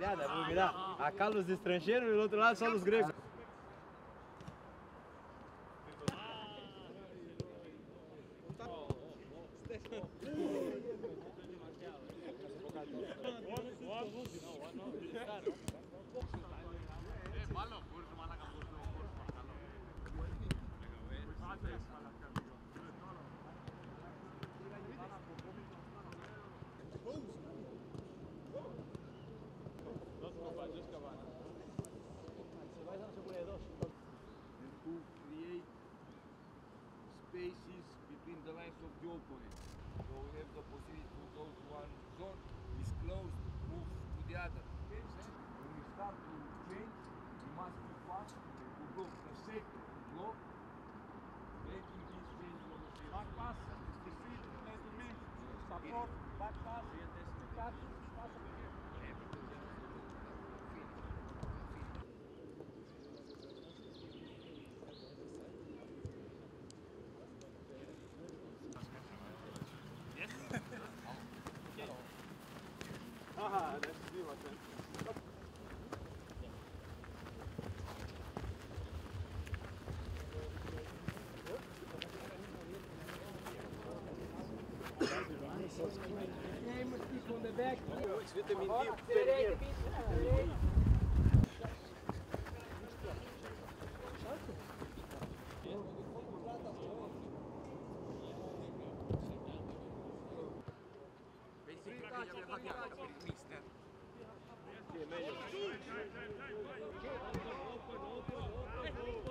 nada, porque mirá, acá los extranjeros y el otro lado son los gregos. Opponent. So we have the possibility to go to one zone, is closed, move to the other. When we start to change, we must be fast to block the second block, making this change on the field. Back pass, defeat, let them in. Support, back pass, catch, pass Aha, das ist wie was. Vitamin D per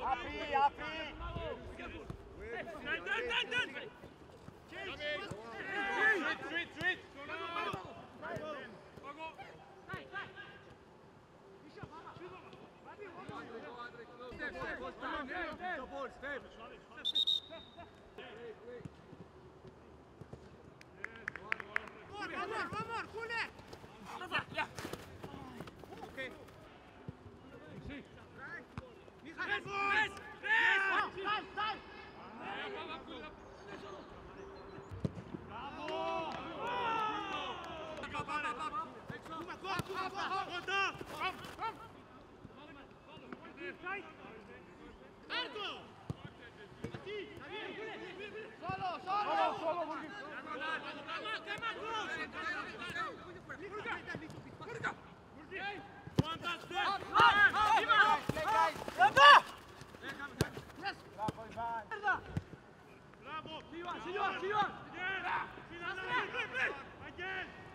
Apri, apri! Stay, stay, stay. Bravo! Signor, signor, signor! Signor! Signor! Signor! Signor! Signor!